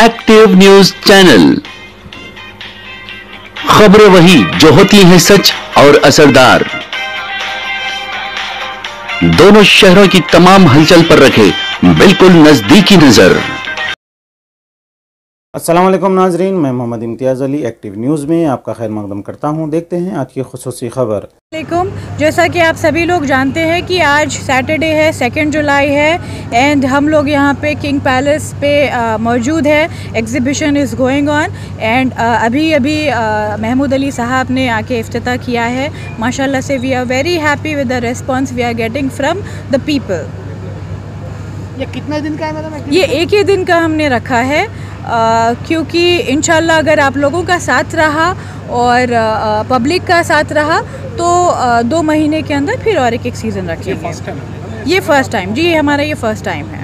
Active news channel खबरें वही जो होती हैं सच और असरदार। दोनों शहरों की तमाम हलचल पर रखे बिल्कुल नजदीकी नज़र। अस्सलाम वालेकुम नाजरीन मैं मोहम्मद इम्तियाज़ अली एक्टिव न्यूज़ में आपका खैर मकदम करता हूँ। देखते हैं आज की खसूसी खबर। वालेकुम। जैसा कि आप सभी लोग जानते हैं कि आज सैटरडे है सेकेंड जुलाई है एंड हम लोग यहाँ पे किंग पैलेस पे मौजूद है। Exhibition is going on and अभी अभी महमूद अली साहब ने आके अफ्ताह किया है। माशाल्लाह से we are very happy with the response we are getting from the people ये कितने दिन का है मैडम ये एक ही दिन का हमने रखा है। क्योंकि इन अगर आप लोगों का साथ रहा और पब्लिक का साथ रहा तो दो महीने के अंदर फिर और एक एक सीज़न रखेंगे ये फ़र्स्ट टाइम जी ये हमारा ये फ़र्स्ट टाइम है।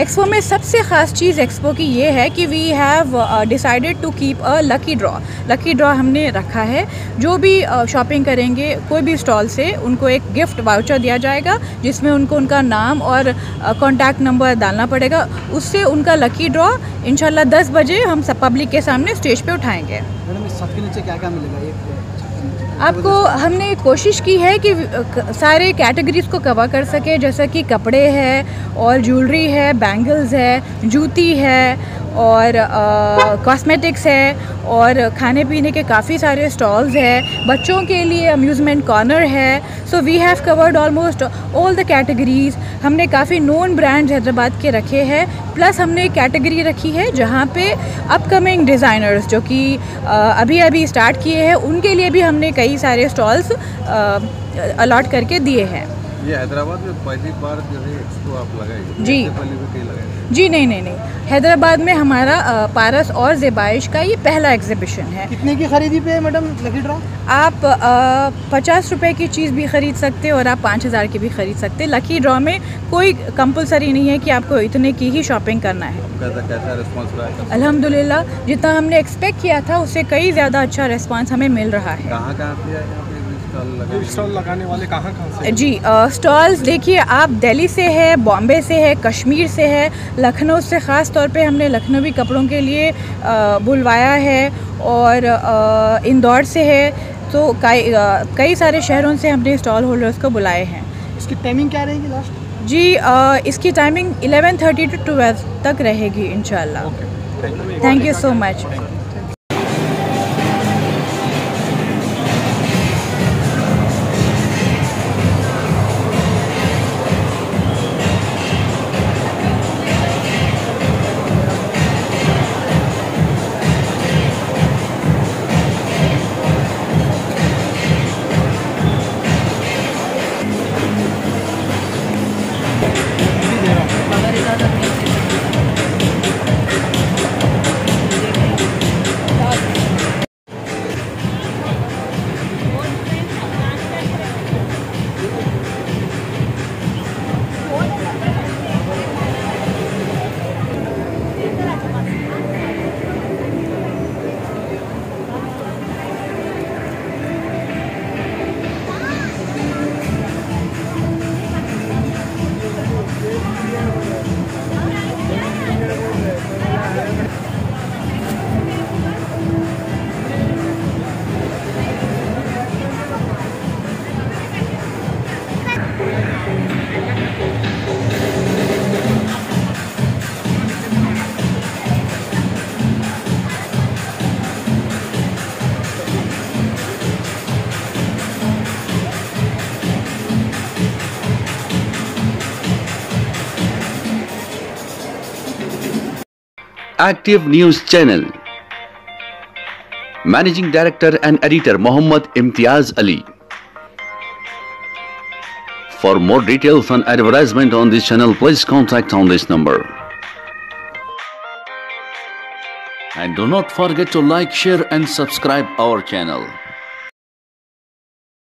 एक्सपो में सबसे ख़ास चीज़ एक्सपो की ये है कि we have decided to keep a lucky draw lucky draw हमने रखा है। जो भी शॉपिंग uh, करेंगे कोई भी स्टॉल से उनको एक गिफ्ट वाउचर दिया जाएगा जिसमें उनको उनका नाम और कॉन्टैक्ट uh, नंबर डालना पड़ेगा। उससे उनका लकी ड्रॉ इंशाल्लाह दस बजे हम सब पब्लिक के सामने स्टेज पर उठाएँगे। मैडम इस सबके नीचे क्या क्या मिलेगा आपको हमने कोशिश की है कि सारे कैटेगरीज को कवर कर सके, जैसा कि कपड़े है, और ज्वेलरी है बैंगल्स है, जूती है और कॉस्मेटिक्स है और खाने पीने के काफ़ी सारे स्टॉल्स है। बच्चों के लिए अम्यूज़मेंट कॉर्नर है। So we have covered almost all the categories हमने काफ़ी नोन ब्रांड्स हैदराबाद के रखे हैं। प्लस हमने एक कैटेगरी रखी है जहाँ पे अपकमिंग डिज़ाइनर्स जो कि अभी अभी स्टार्ट किए हैं, उनके लिए भी हमने कई सारे स्टॉल्स अलॉट करके दिए हैं। ये हैदराबाद में पहली बार जो है एक्सपो आप लगाए जी। पहले भी कहीं लगाए जी नहीं नहीं नहीं। हैदराबाद में हमारा पारस और जेबाइश का ये पहला एग्जीबिशन है। कितने की खरीदी पे है मैडम लकी ड्रॉ? आप पचास रुपए की चीज़ भी ख़रीद सकते हैं और आप पाँच हज़ार की भी ख़रीद सकते हैं। लकी ड्रॉ में कोई कंपलसरी नहीं है कि आपको इतने की ही शॉपिंग करना है। कैसा कैसा रिस्पांस रहा है? अल्हम्दुलिल्लाह जितना हमने एक्सपेक्ट किया था उससे कई ज़्यादा अच्छा रिस्पॉन्स हमें मिल रहा है। कहाँ कहाँ से स्टॉल स्टॉल लगाने वाले कहाँ कहाँ से जी स्टॉल्स देखिए आप दिल्ली से है बॉम्बे से है कश्मीर से है लखनऊ से ख़ास तौर पे हमने लखनवी कपड़ों के लिए बुलवाया है और इंदौर से है तो कई कई सारे शहरों से हमने स्टॉल होल्डर्स को बुलाए हैं। इसकी टाइमिंग क्या रहेगी लास्ट जी अ, इसकी टाइमिंग 11:30 टू 12 तक रहेगी इंशाल्लाह। Thank you so much Active News Channel. Managing Director and Editor Muhammad Imtiaz Ali. For more details and advertisement on this channel, please contact on this number. And do not forget to like, share and subscribe our channel.